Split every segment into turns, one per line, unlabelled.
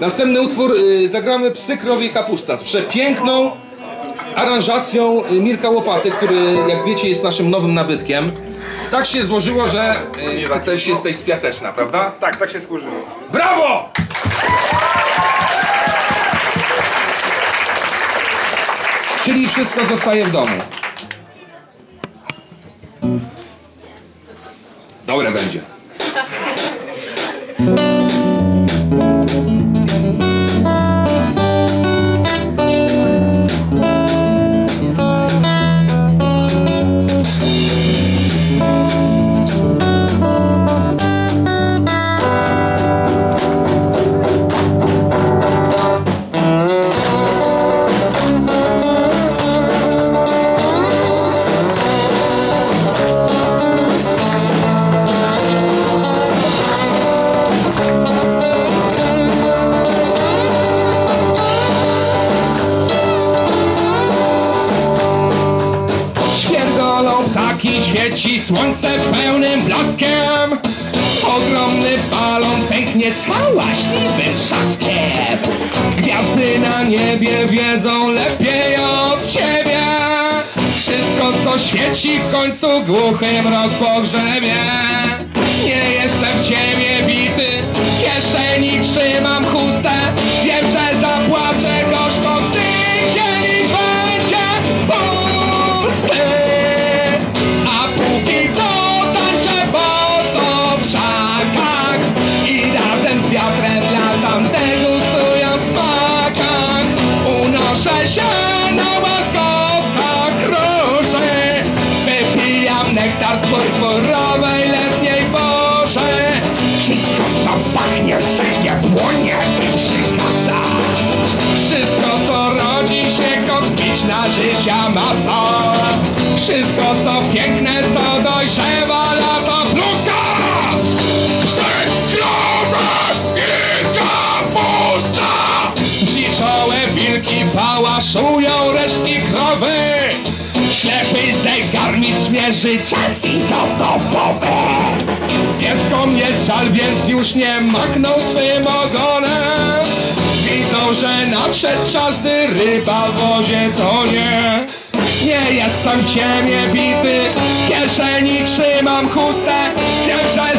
Następny utwór y, zagramy Psy, krowie, kapusta z przepiękną aranżacją y, Mirka Łopaty, który jak wiecie jest naszym nowym nabytkiem. Tak się złożyło, że y, ty też jesteś z Piaseczna, prawda?
Tak, tak się skurzyło.
Brawo! Czyli wszystko zostaje w domu. Dobre będzie.
Świeci słońce pełnym blaskiem. Ogromny balon pęknie z hałaśliwym trzaskiem Gwiazdy na niebie wiedzą lepiej od ciebie Wszystko co świeci w końcu głuchy mrok pogrzebie Nie jestem w ciebie bity, w kieszeni trzymam chustę purpurowej letniej porze. Wszystko co pachnie, żyje, płonie i wszystko wszystko co rodzi się kosmiczna życia masa Wszystko co piękne co dojrzewa lato pluska. Ziczołe wilki pałaszują resztki krowy Ślepy zegarmistrz zmierzy czas i dodobowy Piesko mnie żal, więc już nie machnął swym ogonem. Widzą, że nadszedł czas, gdy ryba w wozie tonie. Nie jestem ciemię bity, w kieszeni trzymam chustę. Wiem, że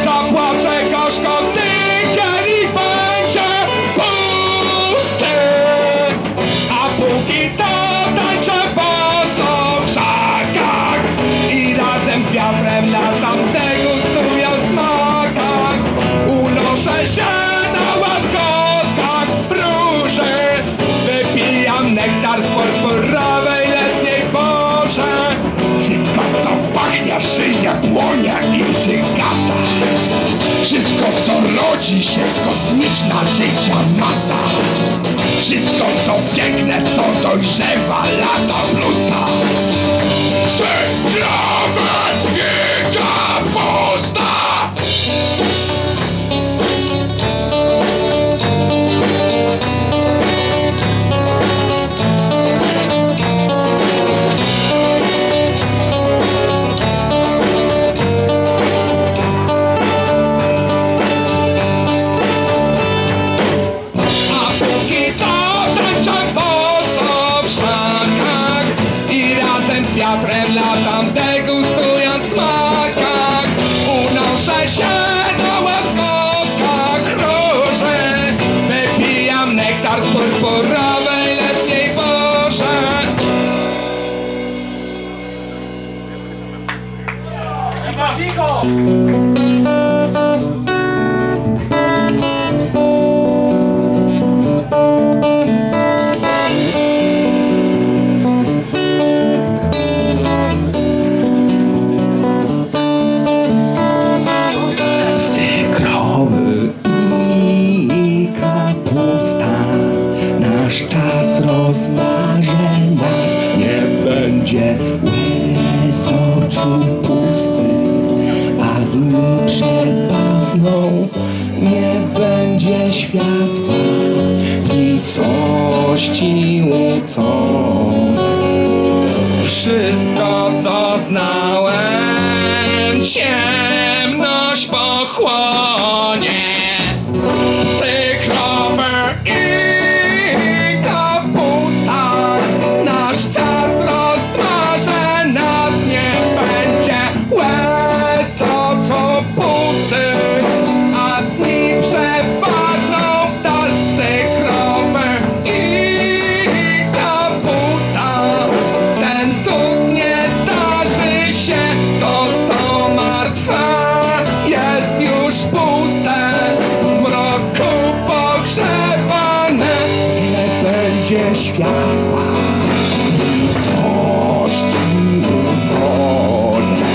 rodzi się, kosmiczna życia masa. Wszystko co piękne, co dojrzewa, lata plusa Przegramy Nektar z purpurowej letniej porze
będzie łez oczu pusty, a dni przepadną, nie będzie światła, nicości ucone.
Wszystko co znałem ciemność pochłonie światła litości uwolne.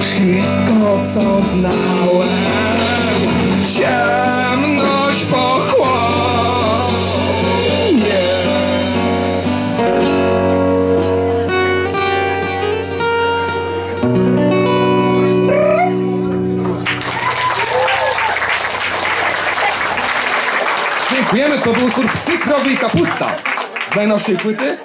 Wszystko co znałem
Dziękujemy, to był utwór Psy, krowy i kapusta z najnowszej płyty.